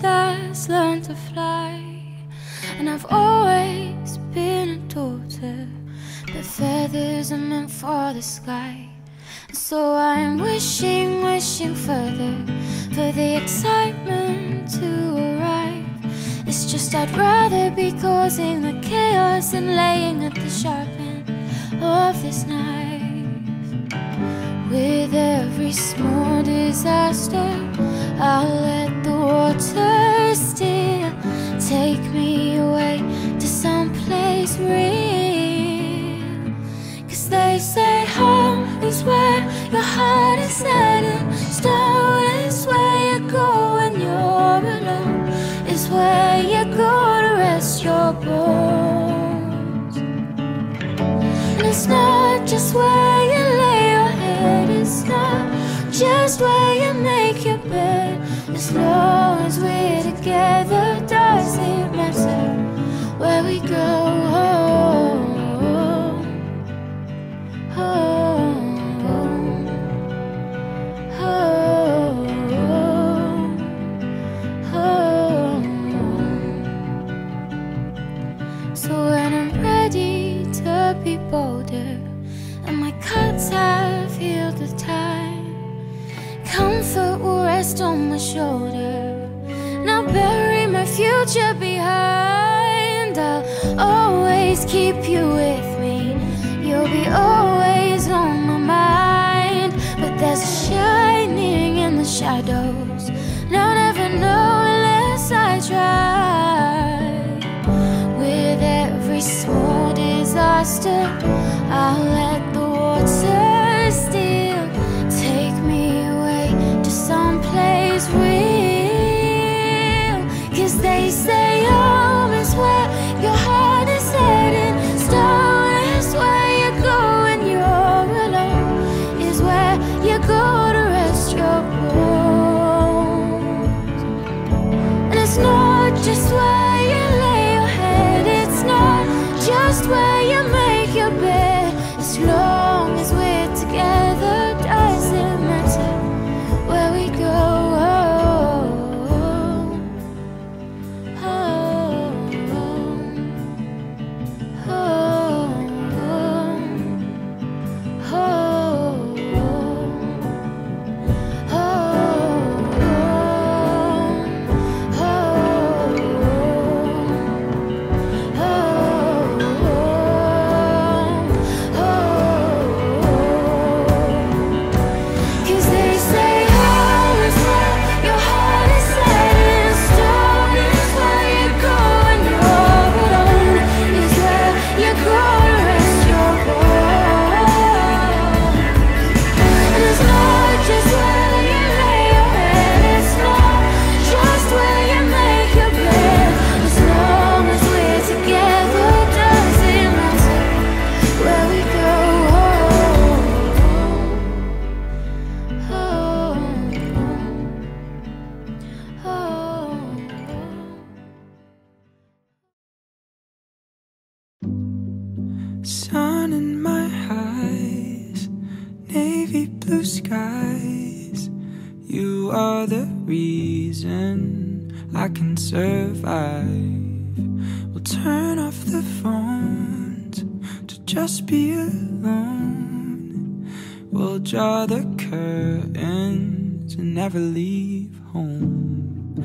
that's learned to fly. And I've always been a daughter, but feathers are meant for the sky. So I'm wishing, wishing further for the excitement to arrive. It's just I'd rather be causing the chaos than laying at the sharp end of this knife. With every small disaster, I'll let the water still take me away to some place real. Cause they say home is where your heart is set in stone, is where you go when you're alone, is where you go to rest your bones. And it's not just where you lay your head, it's not just where you make your bed. It's as we're together, does it matter where we go? So when I'm ready to be bolder and my cuts have healed the time, comfort will rest on my shoulder. Future behind. I'll always keep you with me. You'll be always on my mind. But there's a shining in the shadows. And I'll never know unless I try. With every small disaster, I'll let blue skies. You are the reason I can survive. We'll turn off the phones to just be alone. We'll draw the curtains and never leave home.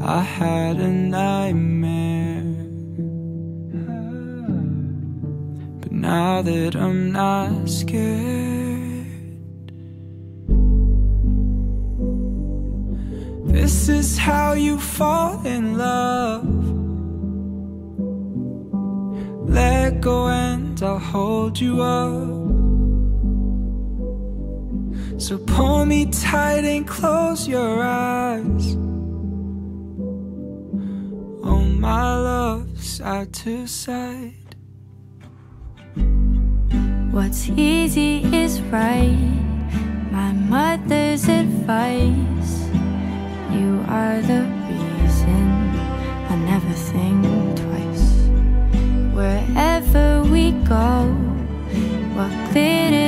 I had a nightmare. But now that I'm not scared, is how you fall in love. Let go and I'll hold you up. So pull me tight and close your eyes. Oh, my love, side to side. What's easy is right. My mother's advice. Are the reason I never think twice. Wherever we go, what glitters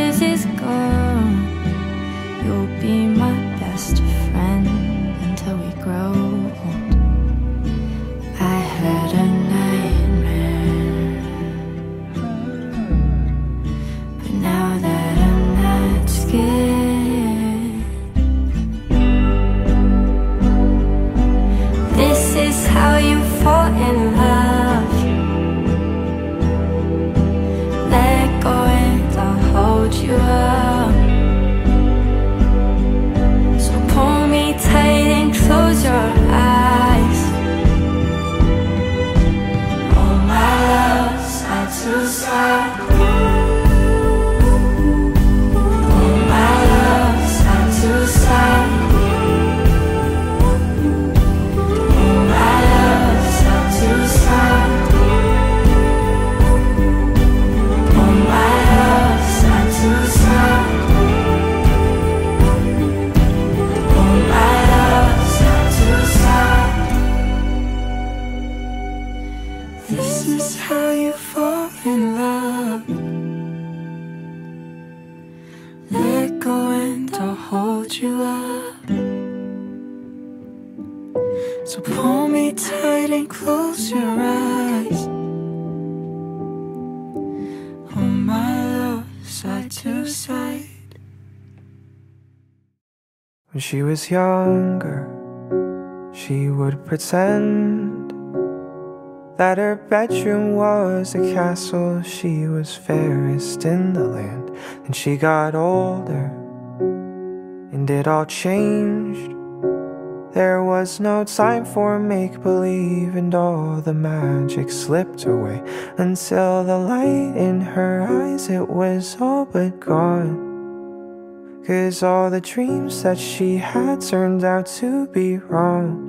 up. So pull me tight and close your eyes. Hold my love side to side. When she was younger, she would pretend that her bedroom was a castle. She was fairest in the land. And she got older, and it all changed. There was no time for make believe, and all the magic slipped away until the light in her eyes it was all but gone. Cause all the dreams that she had turned out to be wrong.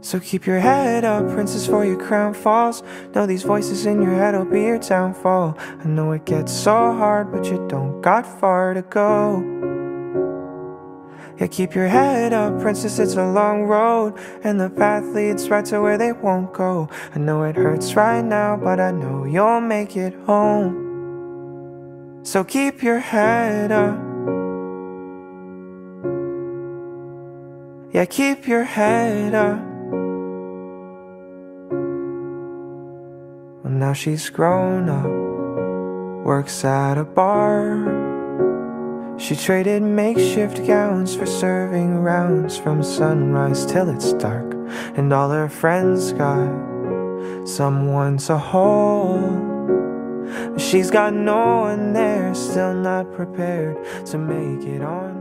So keep your head up, princess, for your crown falls. Know these voices in your head will be your downfall. I know it gets so hard, but you don't got far to go. Yeah, keep your head up, princess, it's a long road. And the path leads right to where they won't go. I know it hurts right now, but I know you'll make it home. So keep your head up. Yeah, keep your head up. Well, now she's grown up, works at a bar. She traded makeshift gowns for serving rounds from sunrise till it's dark. And all her friends got someone to hold. She's got no one there, still not prepared to make it on